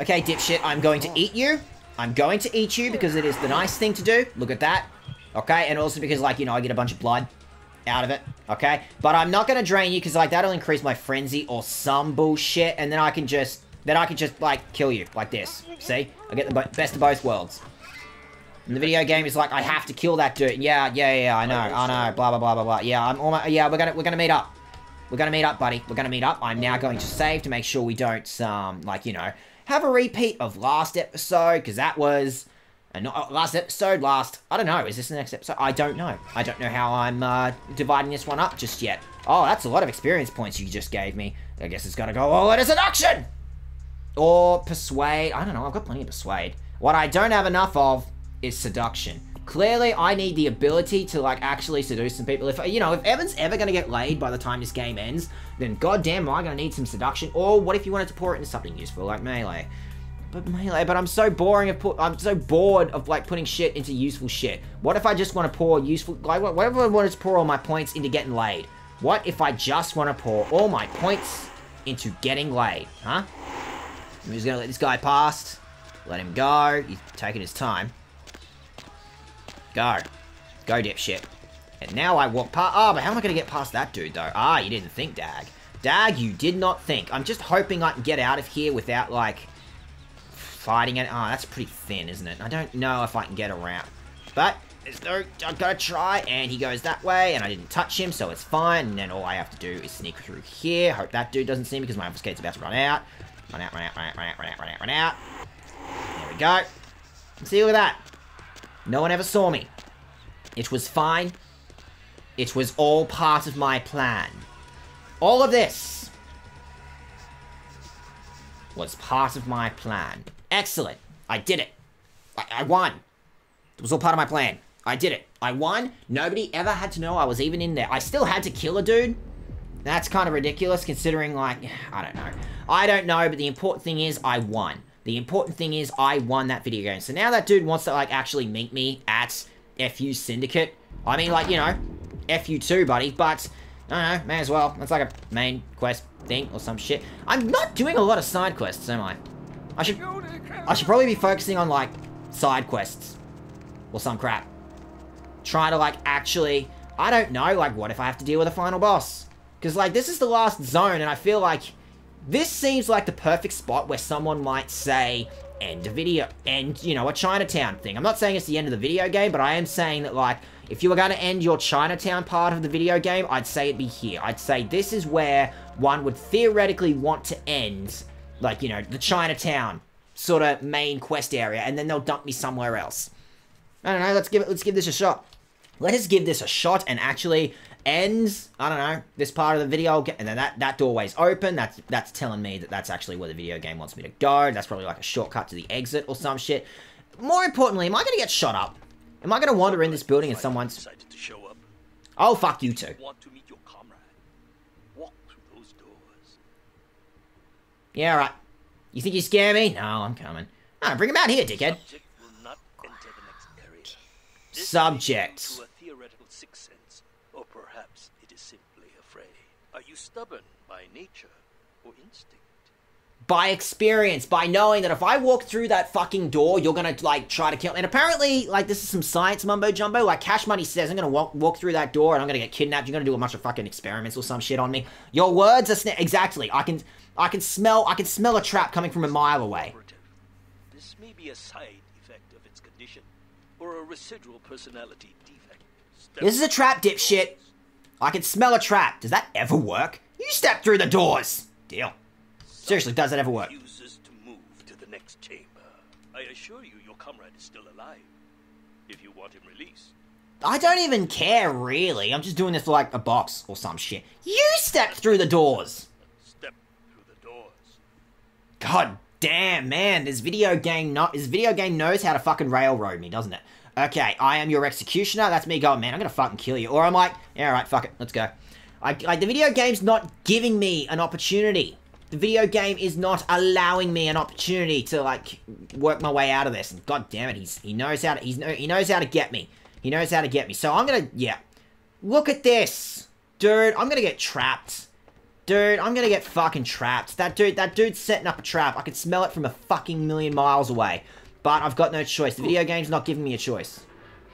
Okay, dipshit, I'm going to eat you. I'm going to eat you because it is the nice thing to do. Look at that. Okay, and also because, like, you know, I get a bunch of blood out of it, okay? But I'm not gonna drain you because, like, that'll increase my frenzy or some bullshit, and then I can just, then I can just, like, kill you, like this. See? I get the best of both worlds. And the video game is like, I have to kill that dude. Yeah, yeah, yeah, I know, I know, blah, blah, blah, blah, blah. Yeah, I'm almost, yeah, we're gonna, we're gonna meet up. We're gonna meet up, buddy. We're gonna meet up. I'm now going to save to make sure we don't, um, like, you know, have a repeat of last episode, because that was... And not, uh, last episode, last, I don't know, is this the next episode? I don't know. I don't know how I'm uh, dividing this one up just yet. Oh, that's a lot of experience points you just gave me. I guess it's gotta go all into seduction! Or persuade, I don't know, I've got plenty of persuade. What I don't have enough of is seduction. Clearly, I need the ability to, like, actually seduce some people. If, you know, if Evan's ever gonna get laid by the time this game ends, then goddamn am I gonna need some seduction. Or what if you wanted to pour it into something useful, like melee? But melee, but I'm so boring of put. I'm so bored of like putting shit into useful shit. What if I just want to pour useful, like whatever I wanted to pour all my points into getting laid? What if I just want to pour all my points into getting laid, huh? I'm just gonna let this guy pass. Let him go. He's taking his time. Go. Go, dipshit. And now I walk past. Oh, but how am I gonna get past that dude though? Ah, you didn't think, Dag. Dag, you did not think. I'm just hoping I can get out of here without like fighting it. Oh, that's pretty thin, isn't it? I don't know if I can get around. But, there's no, I've got to try, and he goes that way, and I didn't touch him, so it's fine. And then all I have to do is sneak through here. Hope that dude doesn't see me, because my obfuscate's about to run out. Run out, run out, run out, run out, run out, run out, run out. There we go. See, look at that. No one ever saw me. It was fine. It was all part of my plan. All of this was part of my plan. Excellent. I did it. I, I won. It was all part of my plan. I did it. I won. Nobody ever had to know I was even in there. I still had to kill a dude. That's kind of ridiculous considering, like, I don't know. I don't know, but the important thing is I won. The important thing is I won that video game. So now that dude wants to, like, actually meet me at FU Syndicate. I mean, like, you know, FU2, buddy, but... I don't know, may as well. That's like a main quest thing or some shit. I'm not doing a lot of side quests, am I? I should I should probably be focusing on like side quests or some crap. Trying to like actually I don't know, like what if I have to deal with a final boss? Because like this is the last zone and I feel like this seems like the perfect spot where someone might say end a video end, you know, a Chinatown thing. I'm not saying it's the end of the video game, but I am saying that like if you were going to end your Chinatown part of the video game, I'd say it'd be here. I'd say this is where one would theoretically want to end like, you know, the Chinatown sort of main quest area, and then they'll dump me somewhere else. I don't know, let's give it, let's give this a shot. Let us give this a shot and actually end, I don't know, this part of the video, and then that, that doorway's open, that's, that's telling me that that's actually where the video game wants me to go, that's probably like a shortcut to the exit or some shit. More importantly, am I gonna get shot up? Am I gonna wander in this building and someone's... Oh, fuck you too. Yeah, right. You think you scare me? No, I'm coming. Ah, bring him out here, dickhead. Subject. Or perhaps it is simply afraid. Are you stubborn by nature or instinct? By experience, by knowing that if I walk through that fucking door, you're gonna, like, try to kill me. And apparently, like, this is some science mumbo-jumbo. Like, Cash Money says I'm gonna walk, walk through that door and I'm gonna get kidnapped. You're gonna do a bunch of fucking experiments or some shit on me. Your words are... Exactly. I can... I can smell I can smell a trap coming from a mile away. This may be a side effect of its condition, or a residual personality defect. Step this is a trap, dipshit. I can smell a trap. Does that ever work? You step through the doors. Deal. Seriously, does that ever work? Refuses to move to the next chamber. I assure you, your comrade is still alive. If you want him released. I don't even care, really. I'm just doing this for, like, a box or some shit. You step through the doors. God damn, man, this video game not this video game knows how to fucking railroad me, doesn't it? Okay, I am your executioner. That's me going, man, I'm gonna fucking kill you. Or I'm like, yeah, alright, fuck it, let's go. I, like, the video game's not giving me an opportunity. The video game is not allowing me an opportunity to, like, work my way out of this. And god damn it, he's, he knows how to, he's, he knows how to get me. He knows how to get me. So I'm gonna, yeah. Look at this. Dude, I'm gonna get trapped Dude, I'm gonna get fucking trapped. That dude, that dude's setting up a trap. I can smell it from a fucking million miles away. But I've got no choice. The video game's not giving me a choice.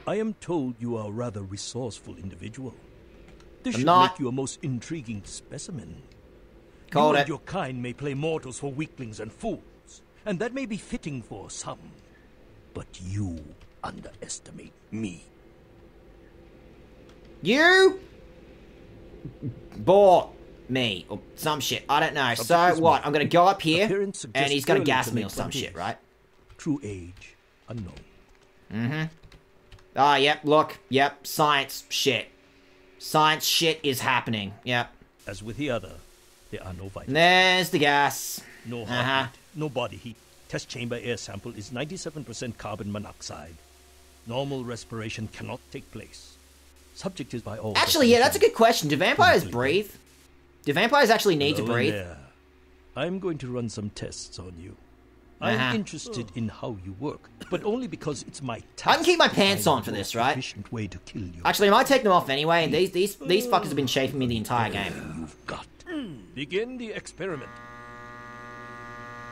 I am told you are a rather resourceful individual. This I'm should not. make you a most intriguing specimen. Called you it. and your kind may play mortals for weaklings and fools, and that may be fitting for some. But you underestimate me. You bought me or some shit. I don't know. So what? I'm gonna go up here and he's gonna gas me or some shit, right? True age unknown. Mm-hmm. Ah, yep. Look, yep. Science shit. Science shit is happening. Yep. As with the other, there are no vitamins, there's the gas. no Uh-huh. heartbeat, no body heat. Test chamber air sample is 97% carbon monoxide. Normal respiration cannot take place. Subject is by all. Actually, yeah, that's a good question. Do vampires Completely. breathe? Do vampires actually need to Hello in breathe? there. I'm going to run some tests on you. Uh-huh. I'm interested in how you work, but only because it's my task. I can keep my pants on for this, right? Efficient way to kill you. Actually, I might take them off anyway. And these these these fuckers have been chafing me the entire game. You've got. Begin the experiment.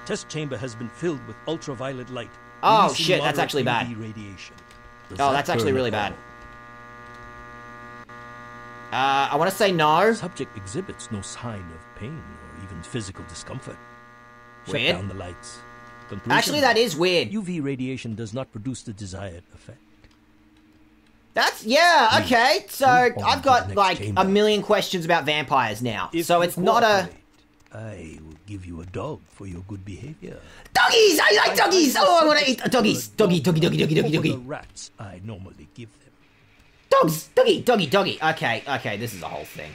Test chamber has been filled with ultraviolet light. Oh, shit, that's actually bad. Radiation. Does Oh, that that's actually really bad. Uh, I want to say no. Subject exhibits no sign of pain or even physical discomfort. Shut down the lights. Conclusion, Actually, that is weird. UV radiation does not produce the desired effect. That's yeah. Hmm. Okay, so I've got like chamber. a million questions about vampires now. If so it's not a. I will give you a dog for your good behavior. doggies. I like I- doggies. I Oh, I want to eat doggies. the Doggy, dog doggy, doggy, doggy, doggy, doggy. The rats I normally give them. Dogs, doggy, doggy, doggy. Okay, okay, this is a whole thing.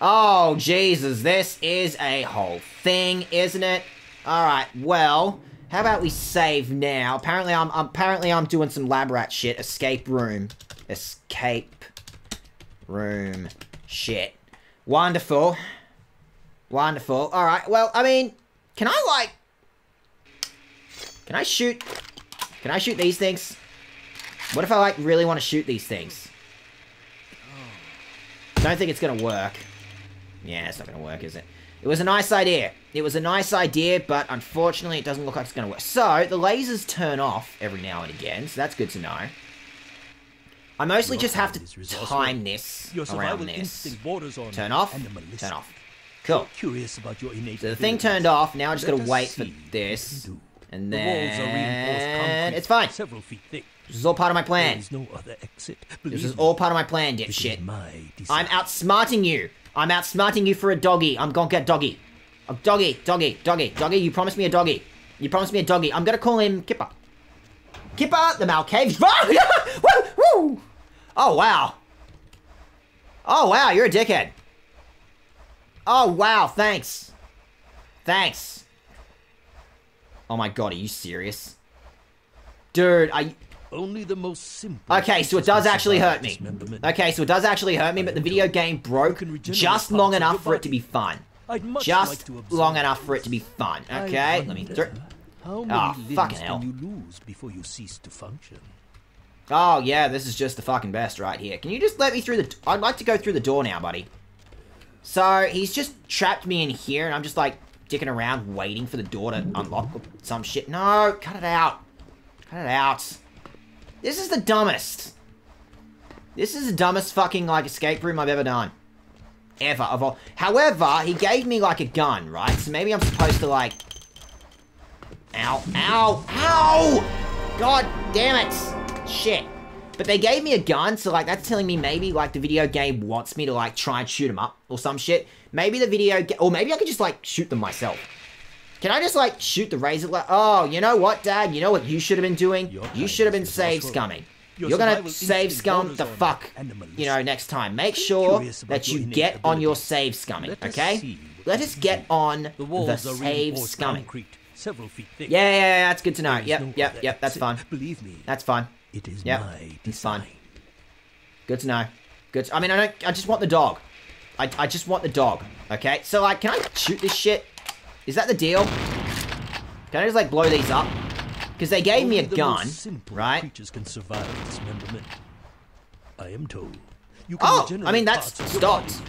Oh, Jesus, this is a whole thing, isn't it? All right, well, how about we save now? Apparently, I'm apparently I'm doing some lab rat shit. Escape room, escape room, shit. Wonderful, wonderful. All right, well, I mean, can I like, can I shoot? Can I shoot these things? What if I like really want to shoot these things? Don't think it's gonna work. Yeah, it's not gonna work, is it? It was a nice idea. It was a nice idea, but unfortunately it doesn't look like it's gonna work. So, the lasers turn off every now and again, so that's good to know. I mostly Your just have to time this Your around this. borders on Turn off, turn off. Cool. Curious about your innate So the thing turned off, now I just Let gotta wait for this. you can do. And The walls are reinforced then... It's fine. Several feet thick. This is all part of my plan. no other exit. This is all part of my plan, dipshit. my I'm outsmarting you. I'm outsmarting you for a doggy. I'm gonna get doggy. A doggy, doggy, doggy, doggy. You promised me a doggy. You promised me a doggy. I'm gonna call him Kipper. Kipper, the! Woo! Oh wow. Oh wow, you're a dickhead. Oh wow, thanks. Thanks. Oh my god, are you serious? Dude, you... Only the most simple. Okay, so it does actually hurt me. Okay, so it does actually hurt me, but the video game broke just long enough for it to be fun. Just like long enough for it to be fun. Okay, let me... Dur- How many Ah, limbs fucking can hell. you lose before you cease to function? Oh, yeah, this is just the fucking best right here. Can you just let me through the... I'd like to go through the door now, buddy. So, he's just trapped me in here, and I'm just, like, dicking around waiting for the door to unlock some shit. No, cut it out. Cut it out. This is the dumbest. This is the dumbest fucking, like, escape room I've ever done. Ever. Of all. However, he gave me, like, a gun, right? So maybe I'm supposed to, like... Ow. Ow. Ow! God damn it. Shit. But they gave me a gun, so, like, that's telling me maybe, like, the video game wants me to, like, try and shoot him up or some shit. Maybe the video... Or maybe I could just, like, shoot them myself. Can I just, like, shoot the razor? Like, oh, you know what, Dad? You know what you should have been doing? Your You should have been save scumming. Your You're gonna save scum the fuck, you know, next time. Make sure that you get on your save scumming, okay? Let us get on The the walls are save scumming. several feet thick. Yeah, yeah, yeah, that's good to know. Yep, yep, yep, that's fine. Believe me, That's fine. it is Yep, my it's. Good to know. Good. To, I mean, I don't. I just want the dog. I, I just want the dog. Okay. So like, can I shoot this shit? Is that the deal? Can I just like blow these up? Because they gave me a gun, right? Creatures can survive dismemberment. I am told. You can Oh, I mean that's parts of your stopped.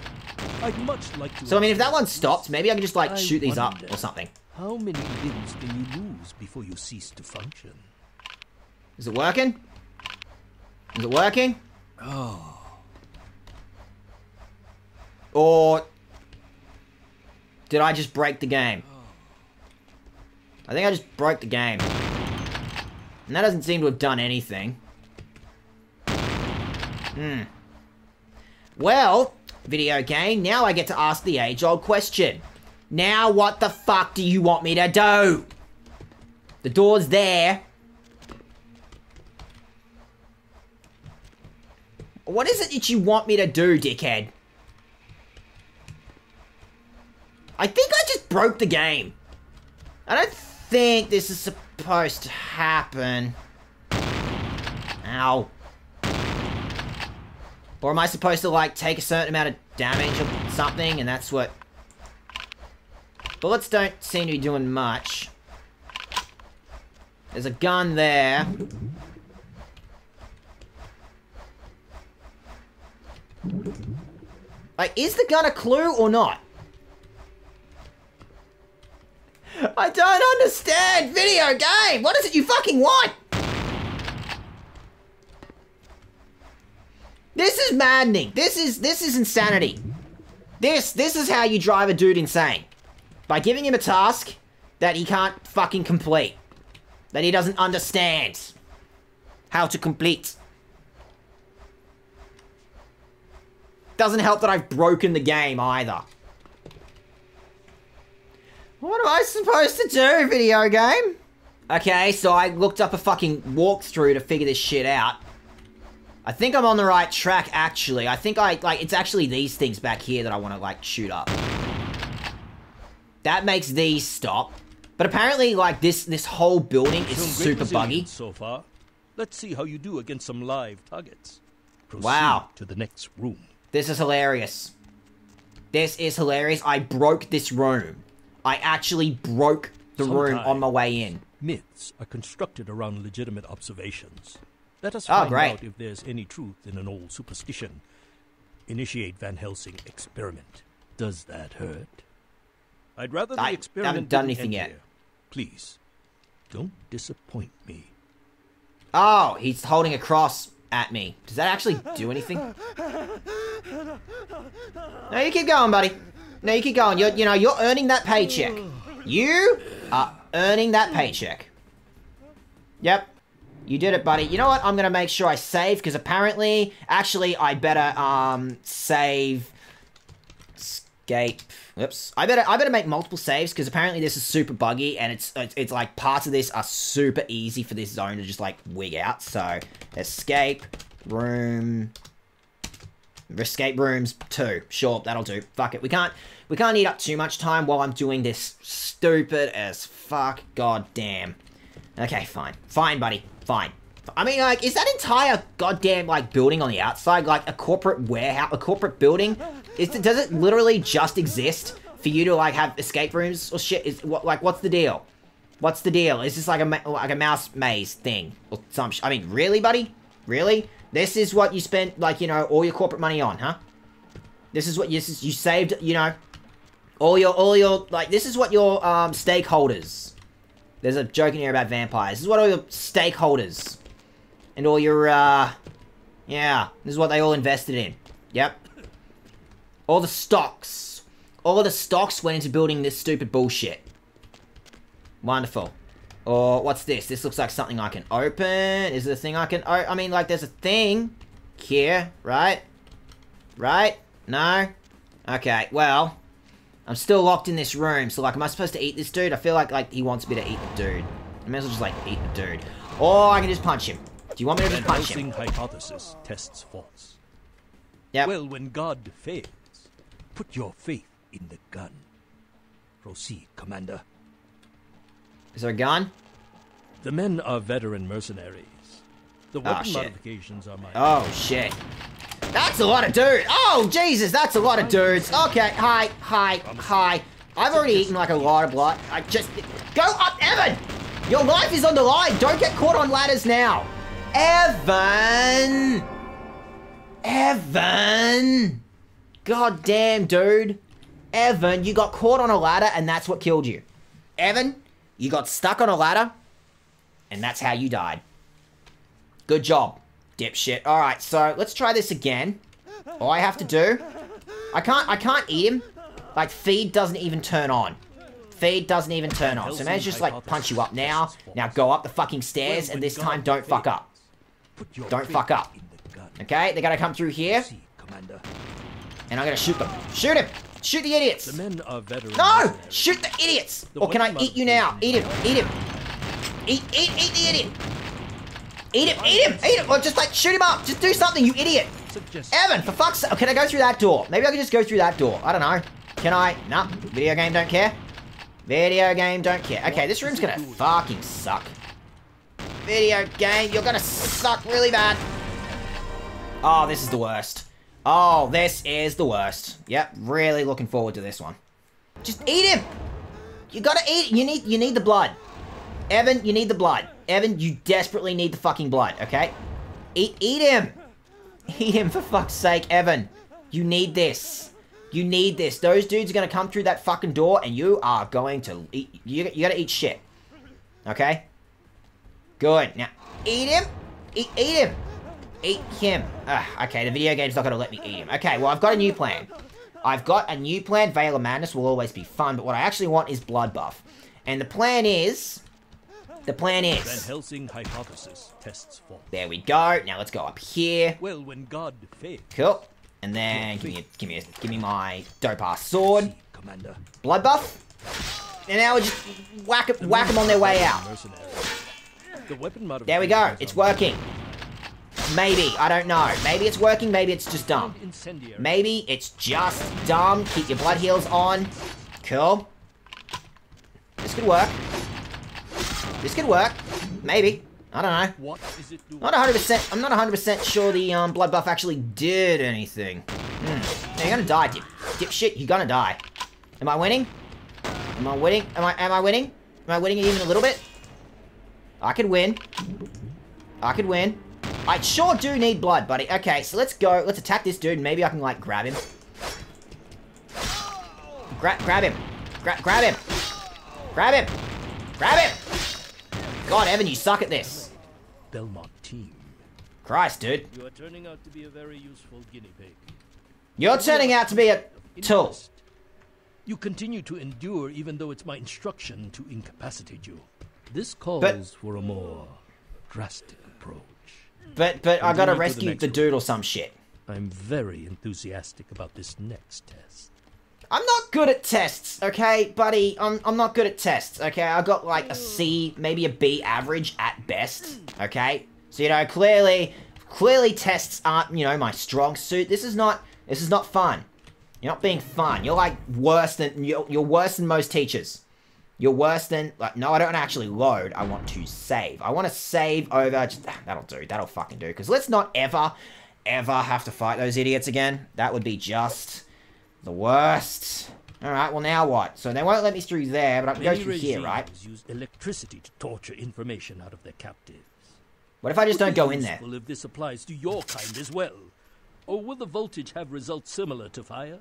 I'd much like to. So, I mean, if that one stopped, maybe I can just, like, I shoot these up or something. How many limbs can you lose before you cease to function? Is it working? Is it working? Oh. Or did I just break the game? I think I just broke the game. And that doesn't seem to have done anything. Hmm. Well, video game, now I get to ask the age-old question. Now what the fuck do you want me to do? The door's there. What is it that you want me to do, dickhead? I think I just broke the game. I don't think this is supposed to happen. Ow. Or am I supposed to, like, take a certain amount of damage or something, and that's what... Bullets don't seem to be doing much. There's a gun there. Like, is the gun a clue or not? I don't understand! Video game! What is it you fucking want? This is maddening. This is this is insanity. This this is how you drive a dude insane. By giving him a task that he can't fucking complete. That he doesn't understand how to complete. Doesn't help that I've broken the game either. What am I supposed to do, video game? Okay, so I looked up a fucking walkthrough to figure this shit out. I think I'm on the right track, actually. I think I, like, it's actually these things back here that I want to, like, shoot up. That makes these stop. But apparently, like, this, this whole building is Shown great super buggy. So far, let's see how you do against some live targets. Proceed Wow. To the next room. This is hilarious. This is hilarious. I broke this room. I actually broke the room on my way in. Myths are constructed around legitimate observations. Let us Oh, find great. out if there's any truth in an old superstition. Initiate Van Helsing experiment. Does that hurt? I'd rather the I experiment haven't done anything yet. here. Please, don't disappoint me. Oh, he's holding a cross at me. Does that actually do anything? No, you keep going, buddy. No, you keep going. You're, you know, you're earning that paycheck. You are earning that paycheck. Yep. You did it, buddy. You know what? I'm gonna make sure I save, because apparently, actually, I better, um, save... Escape. Oops. I better, I better make multiple saves, because apparently this is super buggy, and it's, it's, it's like, parts of this are super easy for this zone to just, like, wig out. So, escape, room... Escape rooms too. Sure, that'll do. Fuck it. We can't we can't eat up too much time while I'm doing this stupid as fuck. God damn. Okay, fine. Fine, buddy. Fine. I mean, like, is that entire goddamn like building on the outside like a corporate warehouse, a corporate building? Is does it literally just exist for you to like have escape rooms or shit? Is what like what's the deal? What's the deal? Is this like a like a mouse maze thing or some? Sh- I mean, really, buddy? Really? This is what you spent like you know all your corporate money on, huh? This is what you is, you saved, you know, all your all your like this is what your um stakeholders. There's a joke in here about vampires. This is what all your stakeholders and all your uh yeah, this is what they all invested in. Yep. All the stocks. All the stocks went into building this stupid bullshit. Wonderful. Or what's this? This looks like something I can open. Is it a thing I can I mean like there's a thing here, right? Right? No? Okay, well, I'm still locked in this room, so like am I supposed to eat this dude? I feel like like he wants me to eat the dude. I may as well just like eat the dude. Or I can just punch him. Do you want me to just punch him? Hypothesis tests false. Yep. Well, when God fails, put your faith in the gun. Proceed, Commander. Is there a gun? The men are veteran mercenaries. The ah, weapon shit. modifications are my. Oh shit. That's a lot of dude. Oh Jesus, that's a lot of dudes. Okay, hi, hi, hi. I've already eaten like a lot of blood. I just go up, Evan. Your life is on the line. Don't get caught on ladders now, Evan. Evan. God damn, dude. Evan, you got caught on a ladder and that's what killed you. Evan, you got stuck on a ladder and that's how you died. Good job, dipshit. Alright, so let's try this again. All I have to do... I can't, I can't eat him. Like, feed doesn't even turn on. Feed doesn't even turn on. So man's just like punch you up now. Now go up the fucking stairs and this time don't fuck up. Don't fuck up. Okay, they're gonna come through here. And I'm gonna shoot them. Shoot him! Shoot the idiots! The men are veteran. No! Shoot the idiots! The Or can I eat you now? Eat him! Eat him! Eat, eat, eat the idiot! Eat him! Eat him! Eat him! Or just like shoot him up! Just do something, you idiot! Evan, for fuck's sake! Can I go through that door? Maybe I can just go through that door. I don't know. Can I? Nah. Video game don't care. Video game don't care. Okay, this room's gonna fucking suck. Video game, you're gonna suck really bad. Oh, this is the worst. Oh, this is the worst. Yep, really looking forward to this one. Just eat him! You gotta eat You need you need the blood. Evan, you need the blood. Evan, you desperately need the fucking blood, okay? Eat eat him! Eat him for fuck's sake, Evan. You need this. You need this. Those dudes are gonna come through that fucking door and you are going to eat you, you gotta eat shit. Okay? Good. Now eat him! Eat eat him! Eat him. Ugh, okay, the video game's not gonna let me eat him. Okay, well I've got a new plan. I've got a new plan. Veil of Madness will always be fun, but what I actually want is blood buff. And the plan is... The plan is... Van. Helsing hypothesis tests false. There we go. Now let's go up here. Well, when God Cool. And then give me, a, give me, a, give me my dope ass sword. Commander. Blood buff. And now we just whack whack them on their way out. The weapon There we go. It's working. Maybe. I don't know. Maybe it's working. Maybe it's just dumb. Maybe it's just dumb. Keep your blood heals on. Cool. This could work. This could work. Maybe. I don't know. What is it doing? Not 100%. I'm not 100% sure the um, blood buff actually did anything. Hmm. You're gonna die, dip. Dipshit, you're gonna die. Am I winning? Am I winning? Am I, am I winning? Am I winning even a little bit? I could win. I could win. I sure do need blood, buddy. Okay, so let's go. Let's attack this dude. Maybe I can, like, grab him. Gra grab him. Gra grab him. Grab him. Grab him. God, Evan, you suck at this. Belmont team. Christ, dude. You are turning out to be a very useful guinea pig. You're turning out to be a tool. You continue to endure even though it's my instruction to incapacitate you. This calls But- for a more drastic approach. But but I gotta to the rescue the dude or some shit. I'm very enthusiastic about this next test. I'm not good at tests, okay, buddy? I'm I'm not good at tests, okay? I got like a C, maybe a B average at best, okay? So you know, clearly clearly tests aren't, you know, my strong suit. This is not this is not fun. You're not being fun. You're like worse than you're, you're worse than most teachers. You're worse than like no, I don't actually load. I want to save. I want to save over. Just, ah, that'll do. That'll fucking do. Because let's not ever, ever have to fight those idiots again. That would be just the worst. All right. Well, now what? So they won't let me through there, but I can go through here, right? use electricity to torture information out of their captives. What if I just Would don't go in there? If this applies to your kind as well, or will the voltage have results similar to fire?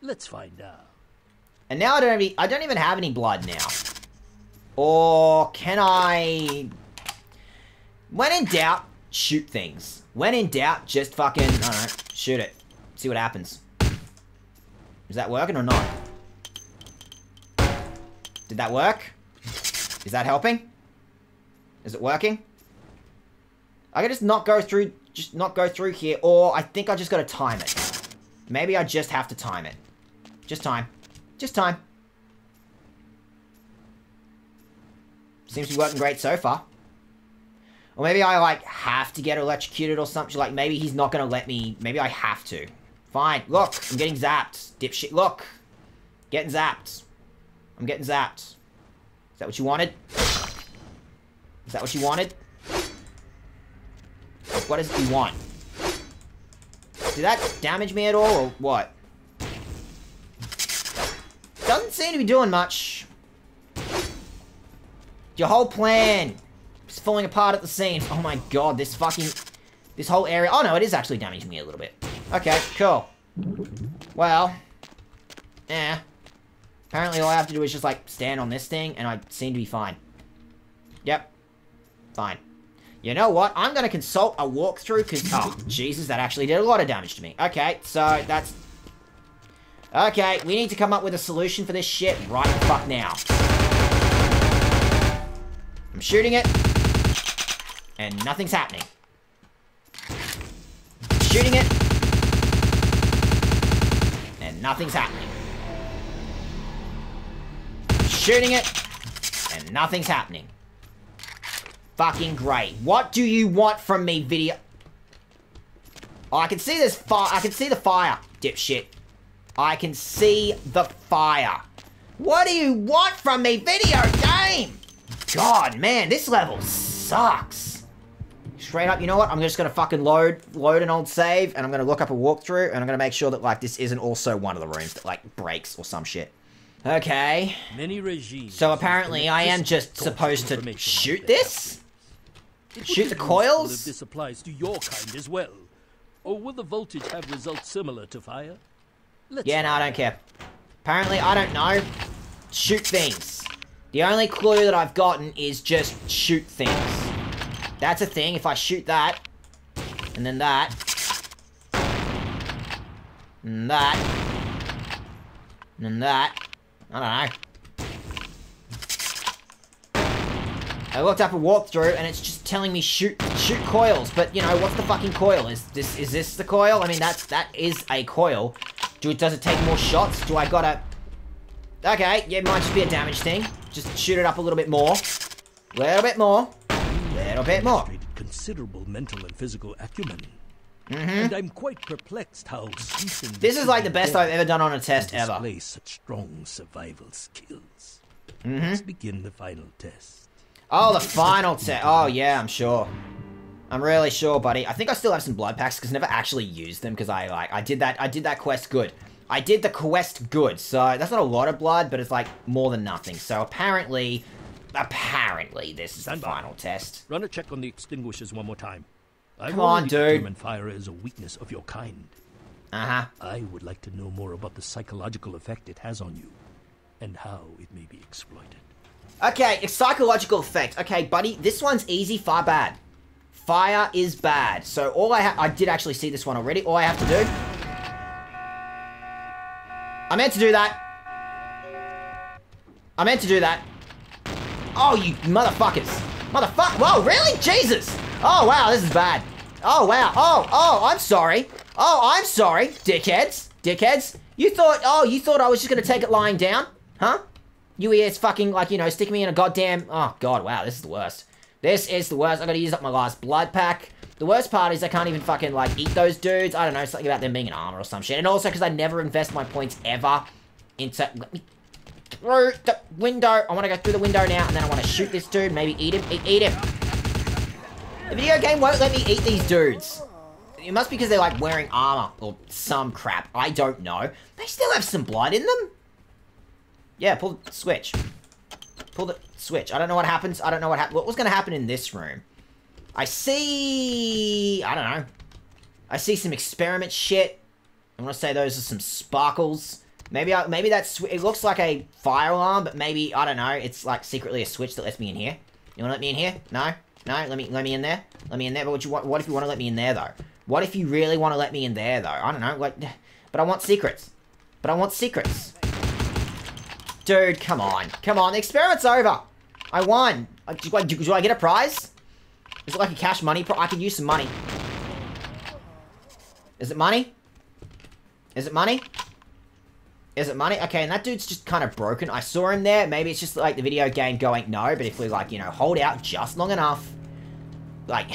Let's find out. And now I don't even I don't even have any blood now. Or can I? When in doubt, shoot things. When in doubt, just fucking shoot it. See what happens. Is that working or not? Did that work? Is that helping? Is it working? I can just not go through, just not go through here, or I think I just gotta time it. Maybe I just have to time it. Just time. Just time. Seems to be working great so far. Or maybe I, like, have to get electrocuted or something. Like, maybe he's not gonna let me... Maybe I have to. Fine. Look, I'm getting zapped. Dipshit. Look. Getting zapped. I'm getting zapped. Is that what you wanted? Is that what you wanted? What it you want? Did that damage me at all, or what? Doesn't seem to be doing much. Your whole plan is falling apart at the seams. Oh my god, this fucking... This whole area... Oh no, it is actually damaging me a little bit. Okay, cool. Well, yeah. Apparently all I have to do is just, like, stand on this thing, and I seem to be fine. Yep. Fine. You know what? I'm gonna consult a walkthrough, because... Oh, Jesus, that actually did a lot of damage to me. Okay, so that's... Okay, we need to come up with a solution for this shit right the fuck now. I'm shooting it, and nothing's happening. Shooting it, and nothing's happening. Shooting it, and nothing's happening. Fucking great. What do you want from me, video? Oh, I can see this fire. I can see the fire, dipshit. I can see the fire. What do you want from me, video game? God, man, this level sucks. Straight up, you know what? I'm just gonna fucking load load an old save, and I'm gonna look up a walkthrough, and I'm gonna make sure that, like, this isn't also one of the rooms that, like, breaks or some shit. Okay. Many regimes. So apparently I am just supposed to shoot this? Shoot the coils? If this applies to your kind as well. Or will the voltage have results similar to fire? Let's Yeah, no, I don't care. Apparently, I don't know. Shoot things. The only clue that I've gotten is just shoot things. That's a thing. If I shoot that, and then that, and that, and then that, I don't know. I looked up a walkthrough and it's just telling me shoot shoot coils, but you know what's the fucking coil? Is this is this the coil? I mean that's that is a coil. Do it does it take more shots? Do I gotta Okay, yeah, it might just be a damage thing. Just shoot it up a little bit more. A little bit more. Little bit more. considerable mental and physical acumen. Mm-hmm. And I'm quite perplexed how This is like the best I've ever done on a test ever. display such strong survival skills. Mm-hmm. Let's begin the final test. Oh, the final test. Oh, yeah, I'm sure. I'm really sure, buddy. I think I still have some blood packs because I never actually used them because I like I did that I did that quest good. I did the quest good, so that's not a lot of blood, but it's like more than nothing. So apparently, apparently this is Stand the by. final test. Run a check on the extinguishers one more time. I've Come on, dude. determined fire is a weakness of your kind. Uh huh. I would like to know more about the psychological effect it has on you, and how it may be exploited. Okay, it's psychological effect. Okay, buddy, this one's easy, fire bad. Fire is bad. So all I I did actually see this one already. All I have to do... I meant to do that. I meant to do that. Oh, you motherfuckers. Motherfuck. Whoa, really? Jesus. Oh, wow, this is bad. Oh, wow. Oh, oh, I'm sorry. Oh, I'm sorry, dickheads. Dickheads. You thought, oh, you thought I was just gonna take it lying down? Huh? You idiots fucking, like, you know, stick me in a goddamn... Oh, God, wow, this is the worst. This is the worst. I gotta use up my last blood pack. The worst part is I can't even fucking, like, eat those dudes. I don't know, something about them being an armor or some shit. And also because I never invest my points ever into... Let me through the window. I want to go through the window now, and then I want to shoot this dude. Maybe eat him. Eat, eat him. The video game won't let me eat these dudes. It must be because they're, like, wearing armor or some crap. I don't know. They still have some blood in them. Yeah, pull the switch. Pull the switch. I don't know what happens. I don't know what happened. What was going to happen in this room? I see... I don't know. I see some experiment shit. I'm going to say those are some sparkles. Maybe I, maybe that's... It looks like a fire alarm, but maybe, I don't know, it's like secretly a switch that lets me in here. You want to let me in here? No? No? Let me let me in there? Let me in there? But what, you, what, what if you want to let me in there, though? What if you really want to let me in there, though? I don't know, like... But I want secrets. But I want secrets. Dude, come on. Come on, the experiment's over. I won. Uh, Do, I- do, do I get a prize? Is it like a cash money I could use some money. Is it money? Is it money? Is it money? Okay, and that dude's just kind of broken. I saw him there. Maybe it's just like the video game going, no, but if we like, you know, hold out just long enough. Like,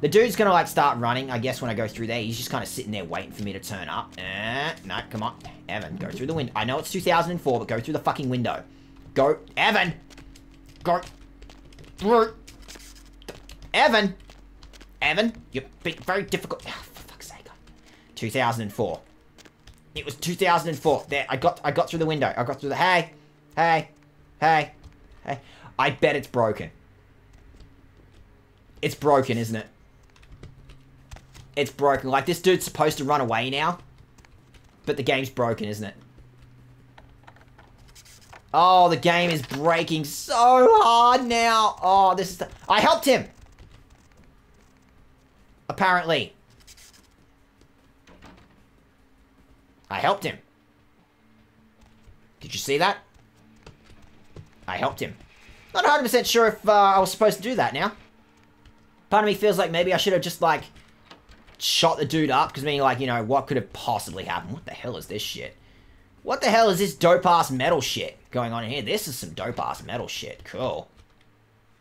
the dude's gonna like start running, I guess, when I go through there. He's just kind of sitting there waiting for me to turn up. Eh, no, come on. Evan, go through the window. I know it's 2004, but go through the fucking window. Go. Evan! Go. through. Evan! Evan, you're very difficult. Oh, for fuck's sake. 2004. It was 2004. There, I got, I got through the window. I got through the. Hey, hey, hey, hey. I bet it's broken. It's broken, isn't it? It's broken. Like this dude's supposed to run away now. But the game's broken, isn't it? Oh, the game is breaking so hard now. Oh, this is the... I helped him! Apparently. I helped him. Did you see that? I helped him. Not 100% sure if uh, I was supposed to do that now. Part of me feels like maybe I should have just, like, shot the dude up, because meaning, like, you know, what could have possibly happened? What the hell is this shit? What the hell is this dope-ass metal shit going on in here? This is some dope-ass metal shit. Cool.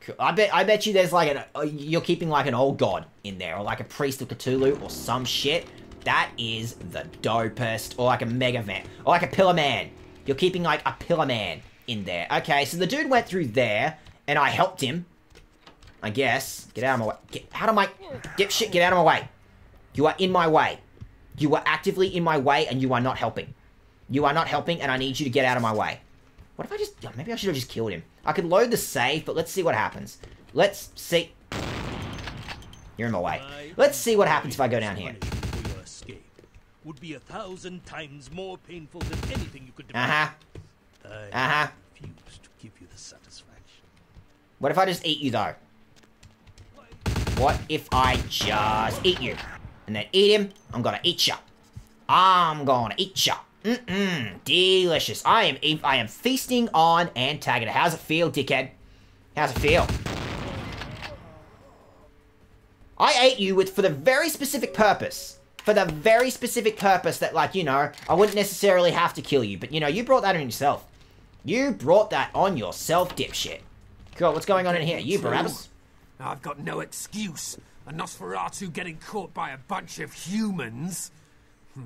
cool. I bet I bet you there's, like, an, uh, you're keeping, like, an old god in there, or, like, a priest of Cthulhu, or some shit. That is the dopest, or, like, a mega man, or, like, a pillar man. You're keeping, like, a pillar man in there. Okay, so the dude went through there, and I helped him. I guess. Get out of my way. Get out of my... Get shit, get out of my way. You are in my way. You are actively in my way, and you are not helping. You are not helping, and I need you to get out of my way. What if I just... Maybe I should have just killed him. I could load the save, but let's see what happens. Let's see... You're in my way. Let's see what happens if I go down here. Would be a thousand times more painful than anything you could. Uh-huh. Uh-huh. What if I just eat you, though? What if I just eat you? And then eat him, I'm gonna eat ya. I'm gonna eat ya. Mm-mm, delicious. I am I am feasting on antagonist. How's it feel, dickhead? How's it feel? I ate you with for the very specific purpose. For the very specific purpose that, like, you know, I wouldn't necessarily have to kill you. But, you know, you brought that on yourself. You brought that on yourself, dipshit. Cool, what's going on in here? You, Barabus? I've got no excuse. A Nosferatu getting caught by a bunch of humans.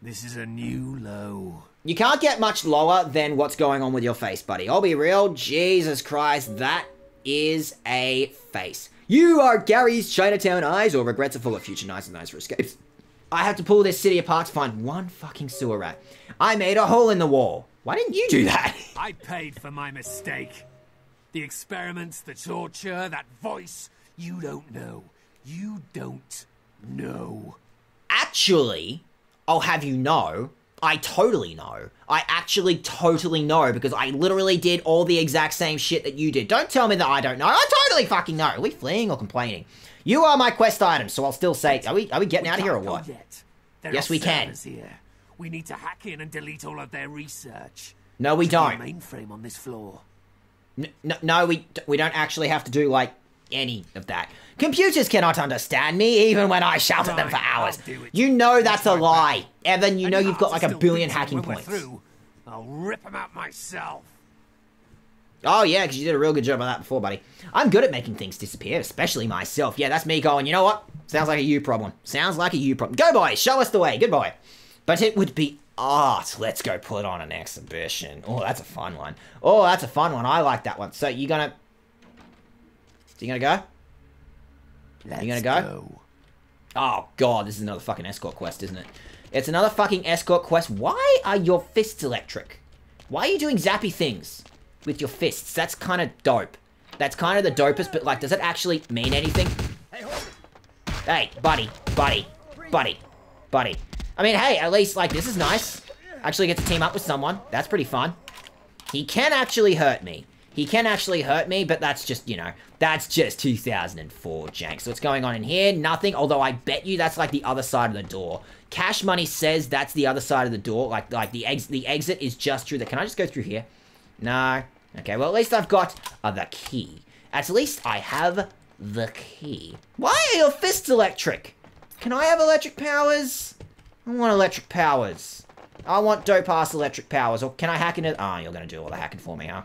This is a new low. You can't get much lower than what's going on with your face, buddy. I'll be real. Jesus Christ, that is a face. You are Gary's Chinatown eyes or regrets are full of future nights and nights for escapes. I have to pull this city apart to find one fucking sewer rat. I made a hole in the wall. Why didn't you do that? I paid for my mistake. The experiments, the torture, that voice. You don't know. You don't know. Actually, I'll have you know, I totally know. I actually totally know because I literally did all the exact same shit that you did. Don't tell me that I don't know. I totally fucking know. Are we fleeing or complaining? You are my quest item, so I'll still say, are we are we getting out of here or what? Yes, we can. Here. We need to hack in and delete all of their research. No, we don't. mainframe on this floor. N- no, no, we we don't actually have to do like any of that. Computers cannot understand me even when I shout at them for hours. You know that's a lie. Evan, you know you've got like a billion hacking points. through. I'll rip them out myself. Oh yeah, because you did a real good job on that before, buddy. I'm good at making things disappear, especially myself. Yeah, that's me going, you know what? Sounds like a you problem. Sounds like a you problem. Go boys, show us the way. Good boy. But it would be art. Let's go put on an exhibition. Oh, that's a fun one. Oh, that's a fun one. I like that one. So you're gonna... So you gonna go? Let's gonna go? Oh god, this is another fucking escort quest, isn't it? It's another fucking escort quest. Why are your fists electric? Why are you doing zappy things with your fists? That's kind of dope. That's kind of the dopest, but like, does it actually mean anything? Hey, buddy, buddy, buddy, buddy. I mean, hey, at least, like, this is nice. Actually get to team up with someone. That's pretty fun. He can actually hurt me. He can actually hurt me, but that's just, you know, that's just 2004 jank. So what's going on in here? Nothing, although I bet you that's like the other side of the door. Cash Money says that's the other side of the door. Like, like the, ex the exit is just through the... Can I just go through here? No. Okay, well, at least I've got uh, the key. At least I have the key. Why are your fists electric? Can I have electric powers? I want electric powers. I want dope-ass electric powers. Or can I hack into... Oh, you're going to do all the hacking for me, huh?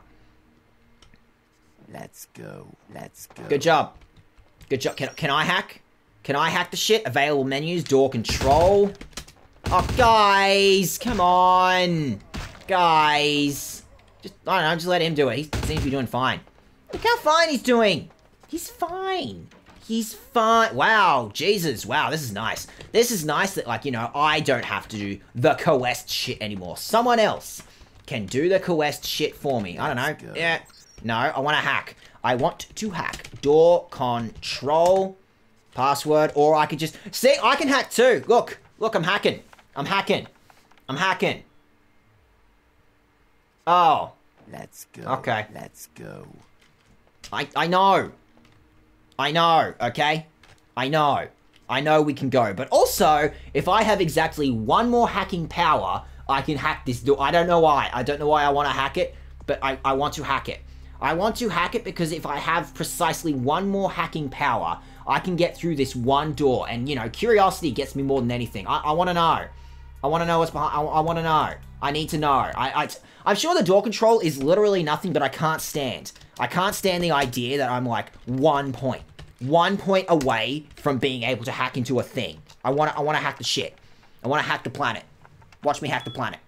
Let's go. Let's go. Good job. Good job. Can, can I hack? Can I hack the shit? Available menus, door control. Oh, guys, come on. Guys. Just, I don't know, just let him do it. He seems to be doing fine. Look how fine he's doing. He's fine. He's fine. Wow, Jesus. Wow, this is nice. This is nice that, like, you know, I don't have to do the quest shit anymore. Someone else can do the quest shit for me. I don't know. Go. Yeah. No, I want to hack. I want to hack. Door control password, or I could just see. I can hack too. Look, look, I'm hacking. I'm hacking. I'm hacking. Oh. Let's go. Okay. Let's go. I, I know. I know, okay? I know. I know we can go. But also, if I have exactly one more hacking power, I can hack this door. I don't know why. I don't know why I want to hack it, but I, I want to hack it. I want to hack it because if I have precisely one more hacking power, I can get through this one door. And, you know, curiosity gets me more than anything. I, I want to know. I want to know what's behind. I, I want to know. I need to know. I, I, I'm sure the door control is literally nothing, but I can't stand. I can't stand the idea that I'm like one point, one point away from being able to hack into a thing. I want to, I want to hack the shit. I want to hack the planet. Watch me hack the planet.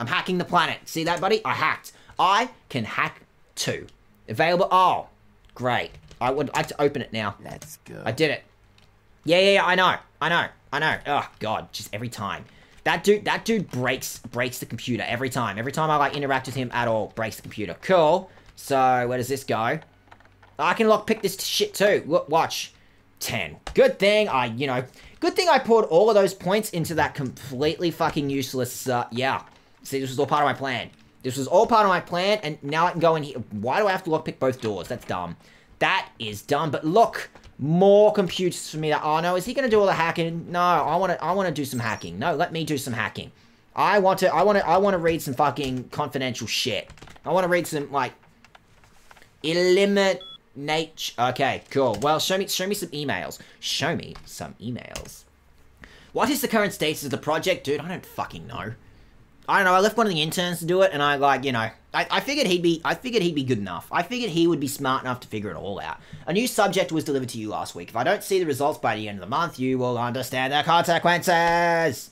I'm hacking the planet. See that, buddy? I hacked. I can hack too. Available. Oh, great. I would like to open it now. Let's go. I did it. Yeah, yeah, yeah, I know. I know. I know. Oh god, just every time. That dude that dude breaks breaks the computer every time. Every time I like interact with him at all, breaks the computer. Cool. So, where does this go? I can lockpick this shit too. Look, watch. 10. Good thing I, you know, good thing I poured all of those points into that completely fucking useless, uh, yeah. See, this was all part of my plan. This was all part of my plan, and now I can go in here. Why do I have to lockpick both doors? That's dumb. That is dumb, but look, more computers for me to, oh no, is he gonna do all the hacking? No, I wanna, I wanna do some hacking. No, let me do some hacking. I want to, I wanna, I wanna read some fucking confidential shit. I wanna read some, like, eliminate, okay, cool. Well, show me, show me some emails. Show me some emails. What is the current status of the project? Dude, I don't fucking know. I don't know, I left one of the interns to do it, and I, like, you know, I, I figured he'd be, I figured he'd be good enough. I figured he would be smart enough to figure it all out. A new subject was delivered to you last week. If I don't see the results by the end of the month, you will understand the consequences.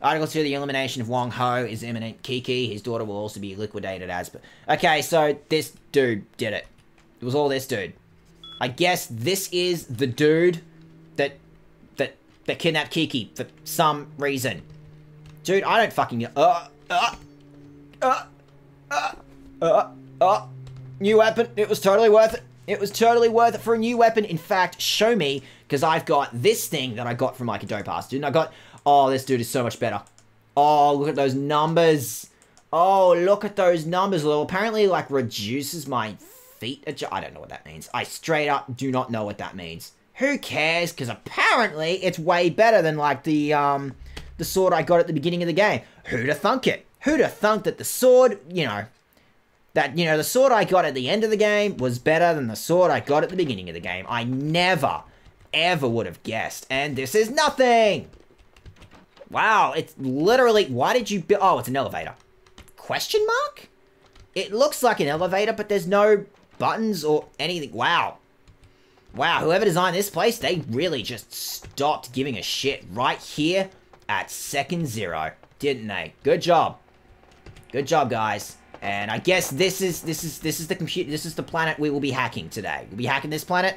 Article 2, the elimination of Wong Ho is imminent. Kiki, his daughter, will also be liquidated as... But Okay, so this dude did it. It was all this dude. I guess this is the dude that, that, that kidnapped Kiki for some reason. Dude, I don't fucking know. Uh, uh, uh, uh, uh, uh. New weapon. It was totally worth it. It was totally worth it for a new weapon. In fact, show me, because I've got this thing that I got from like a dope ass dude. And I got, oh, this dude is so much better. Oh, look at those numbers. Oh, look at those numbers. Well, apparently, like, reduces my feet. I don't know what that means. I straight up do not know what that means. Who cares? Because apparently, it's way better than, like, the, um, the sword I got at the beginning of the game. Who'd have thunk it? Who'd have thunk that the sword, you know, that, you know, the sword I got at the end of the game was better than the sword I got at the beginning of the game. I never, ever would have guessed. And this is nothing! Wow, it's literally, why did you oh, it's an elevator. Question mark? It looks like an elevator, but there's no buttons or anything. Wow. Wow, whoever designed this place, they really just stopped giving a shit right here at second zero, didn't they? Good job. Good job, guys. And I guess this is this is this is the computer this is the planet we will be hacking today. We'll be hacking this planet.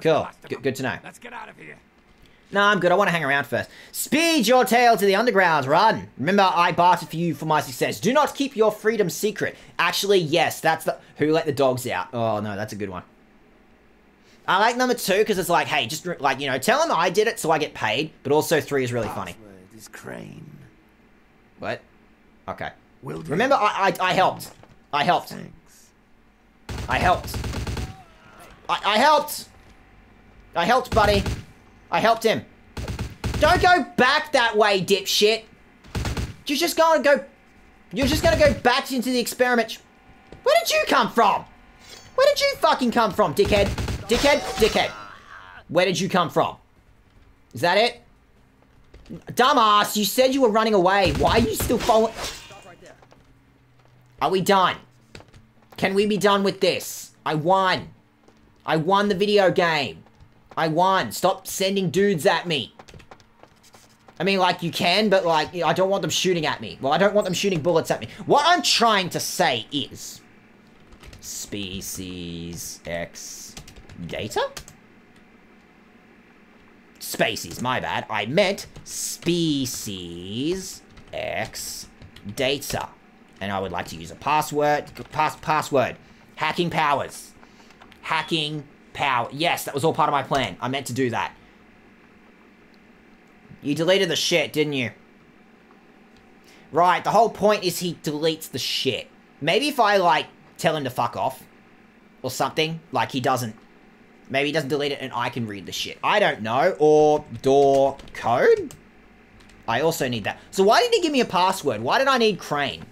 Cool. Good, good to know. Let's get out of here. No, I'm good. I want to hang around first. Speed your tail to the underground. Run. Remember, I bartered for you for my success. Do not keep your freedom secret. Actually, yes, that's the... Who let the dogs out? Oh, no, that's a good one. I like number two because it's like, hey, just, like, you know, tell them I did it so I get paid. But also three is really funny. Is Crane. What? Okay. Will. Remember, I, I, I helped. I helped. Thanks. I helped. I, I helped. I helped, buddy. I helped him. Don't go back that way, dipshit. You're just gonna go... You're just gonna go back into the experiment. Where did you come from? Where did you fucking come from, dickhead? Dickhead? Dickhead. Where did you come from? Is that it? Dumbass, you said you were running away. Why are you still following... Right Are we done? Can we be done with this? I won. I won the video game. I won. Stop sending dudes at me. I mean, like, you can, but, like, I don't want them shooting at me. Well, I don't want them shooting bullets at me. What I'm trying to say is... Species X data? Species, my bad. I meant species X data. And I would like to use a password. Pass password. Hacking powers. Hacking power. Yes, that was all part of my plan. I meant to do that. You deleted the shit, didn't you? Right, the whole point is he deletes the shit. Maybe if I, like, tell him to fuck off. Or something. Like, he doesn't... Maybe he doesn't delete it and I can read the shit. I don't know. Or door code? I also need that. So why did he give me a password? Why did I need Crane?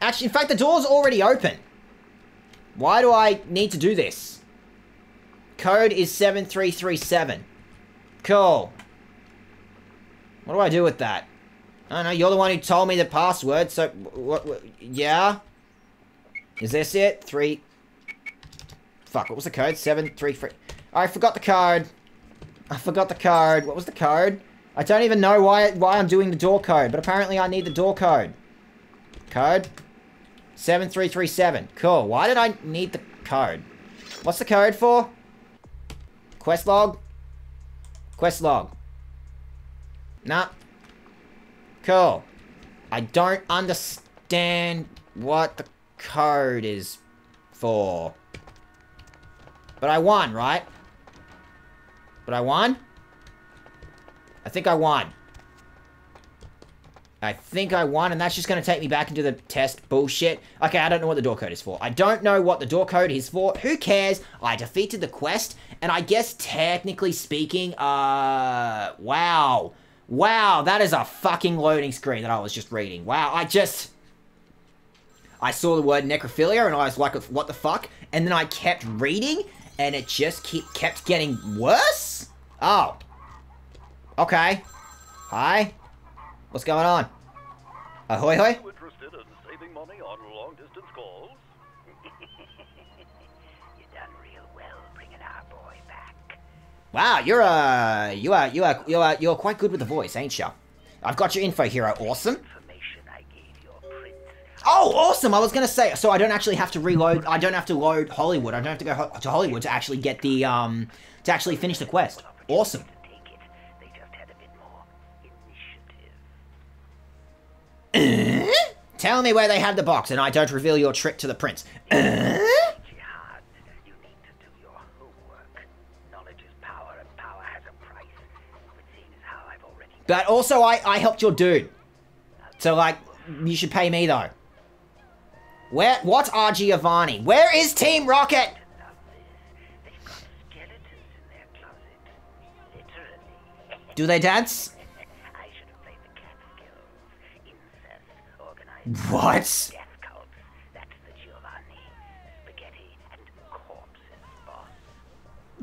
Actually, in fact, the door's already open. Why do I need to do this? Code is 7337. Cool. What do I do with that? I don't know, you're the one who told me the password, so... What, what, yeah? Is this it? Three... Fuck, what was the code? Seven, three, three... I forgot the code. I forgot the code. What was the code? I don't even know why why I'm doing the door code, but apparently I need the door code. Code? 7337. Cool. Why did I need the code? What's the code for? Quest log? Quest log. Nah. Cool. I don't understand what the code is for. But I won, right? But I won? I think I won. I think I won, and that's just going to take me back into the test bullshit. Okay, I don't know what the door code is for. I don't know what the door code is for. Who cares? I defeated the quest, and I guess technically speaking, uh, wow. Wow, that is a fucking loading screen that I was just reading. Wow, I just... I saw the word necrophilia, and I was like, what the fuck? And then I kept reading, and it just keep, kept getting worse? Oh. Okay. Hi. What's going on? Ahoy hoy? You interested in saving money on long distance calls? You done real well bringing our boy back. Wow, you're uh, you are you are you are you're quite good with the voice, ain't you? I've got your info, hero. Awesome. Oh, awesome! I was gonna say, so I don't actually have to reload. I don't have to load Hollywood. I don't have to go ho to Hollywood to actually get the um to actually finish the quest. Awesome. Tell me where they have the box, and I don't reveal your trick to the prince. But also, I I helped your dude, so like you should pay me though. Where? What are Giovanni? Where is Team Rocket? Do they dance? What?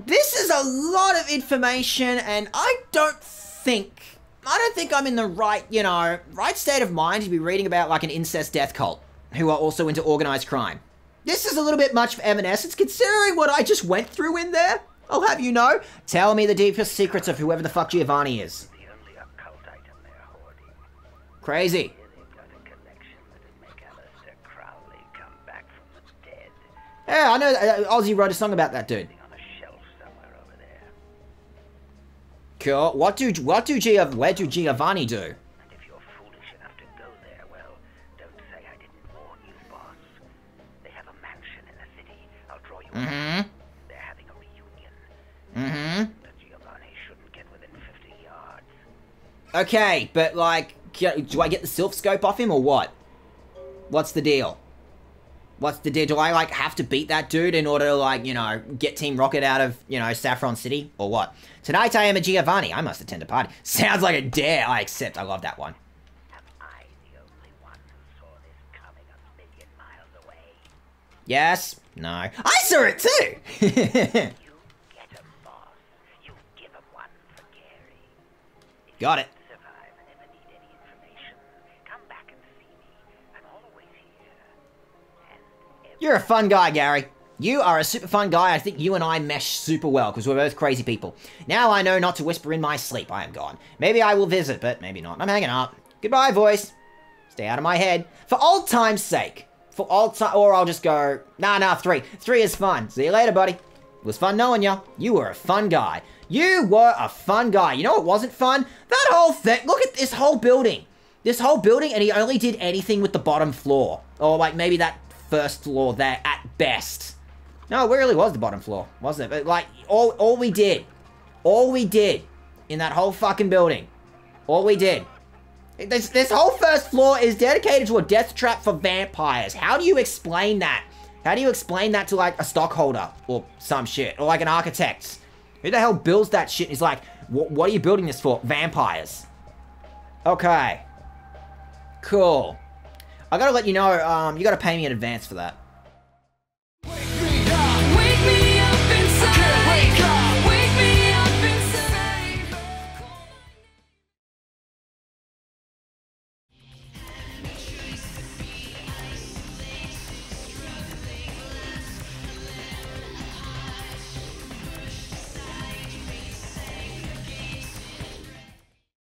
This is a lot of information, and I don't think I don't think I'm in the right, you know, right state of mind to be reading about like an incest death cult who are also into organized crime. This is a little bit much for Evanescence, considering what I just went through in there. I'll have you know. Tell me the deepest secrets of whoever the fuck Giovanni is. The only occult item they're hoarding. Crazy. They've got a collection that'd make Aleister Crowley come back from the dead. Yeah, I know. Uh, Ozzy wrote a song about that dude. On a shelf somewhere over there. Cool. What do what do where do Giovanni do? Mm-hmm. They're having a reunion. Mm-hmm. But Giovanni shouldn't get within 50 yards. Okay, but like, do I get the Silph scope off him or what? What's the deal? What's the deal? Do I like have to beat that dude in order to like, you know, get Team Rocket out of, you know, Saffron City or what? Tonight I am a Giovanni. I must attend a party. Sounds like a dare. I accept. I love that one. Am I the only one who saw this coming a million miles away? Yes? No. I saw it too. Got it. You're a fun guy, Gary. You are a super fun guy. I think you and I mesh super well because we're both crazy people. Now I know not to whisper in my sleep. I am gone. Maybe I will visit, but maybe not. I'm hanging up. Goodbye, voice. Stay out of my head. For old time's sake. For old time, or I'll just go, nah, nah, three. Three is fun. See you later, buddy. It was fun knowing you. You were a fun guy. You were a fun guy. You know what wasn't fun? That whole thing. Look at this whole building. This whole building, and he only did anything with the bottom floor. Or like maybe that first floor there at best. No, it really was the bottom floor, wasn't it? But like all all we did, all we did in that whole fucking building, all we did This, this whole first floor is dedicated to a death trap for vampires. How do you explain that? How do you explain that to like a stockholder or some shit? Or like an architect? Who the hell builds that shit? He's like, what, what are you building this for? Vampires. Okay. Cool. I gotta let you know, um, you gotta pay me in advance for that.